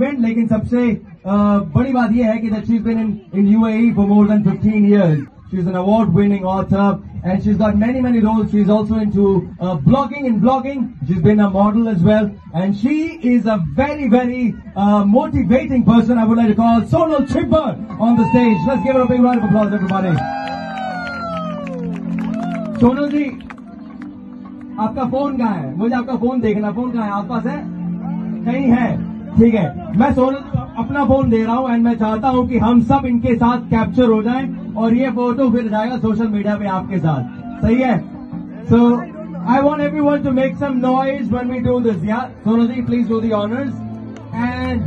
Spend लेकिन सबसे बड़ी बात यह है कि that she's been in in UAE for more than 15 years she is an award winning author and she is got many many roles she is also into blogging in blogging she is been a model as well and she is a very very motivating person I would like to call Sonal Chhibber on the stage let's give a big round of applause everybody Sonal ji आपका phone कहाँ है? मुझे आपका phone देखना। Phone कहाँ है? आपके पास है? कहीं है? ठीक है। मैं सोनल अपना फ़ोन दे रहा हूँ एंड मैं चाहता हूँ कि हम सब इनके साथ कैप्चर हो जाएँ और ये फ़ोटो फिर जाएगा सोशल मीडिया पे आपके साथ। सही है? So I want everyone to make some noise one we do this या Sonal ji please do the honours and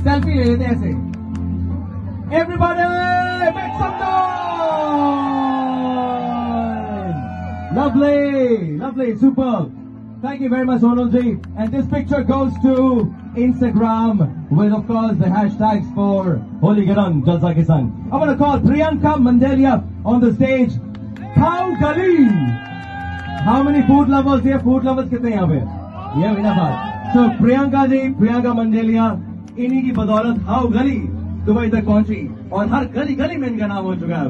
selfie ले लेते हैं ऐसे। Everybody make some Lovely, lovely, superb. Thank you very much, Sonal ji. And this picture goes to Instagram with, of course, the hashtags for Holy Garan, Jalsa Kisan. I want to call Priyanka Mandalia on the stage. Khao Gali. How many food lovers here? Food lovers कितने यहाँ पे? ये भी ना बात. So Priyanka ji, Priyanka Mandelia, इन्हीं की बदौलत हाउ गली दुबई तक पहुँची और हर गली गली में इनका नाम हो चुका है.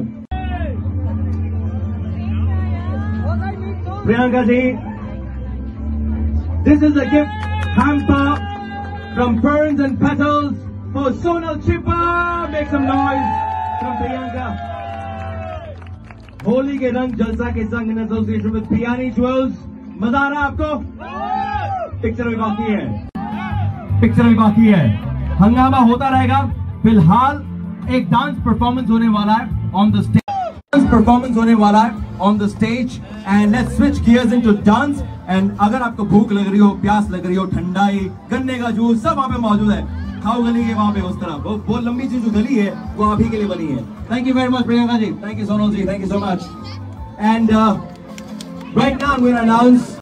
Priyanka ji, this is a gift hamper from Ferns and Petals for Sonal Chippa. Make some noise from Priyanka. Holi के रंग जलसा के संग in association with Piyani jewels मज़ा आ रहा है आपको पिक्चर भी बाकी है। पिक्चर भी बाकी है। हंगामा होता रहेगा। फ़िलहाल एक डांस परफॉर्मेंस होने वाला है on the stage dance performance होने वाला है on the stage and let's switch gears into dance and अगर आपको भूख लग रही हो, प्यास लग रही हो, ठंडाई, गन्ने का जूस सब वहाँ पे मौजूद है। खाओ गली है वहाँ पे उस तरफ़ वो बहुत लंबी चीज़ जो गली है, वो आप ही के लिए बनी है। Thank you very much Priyanka ji. Thank you Sono ji. Thank you so much and right now we announce